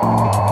Oh.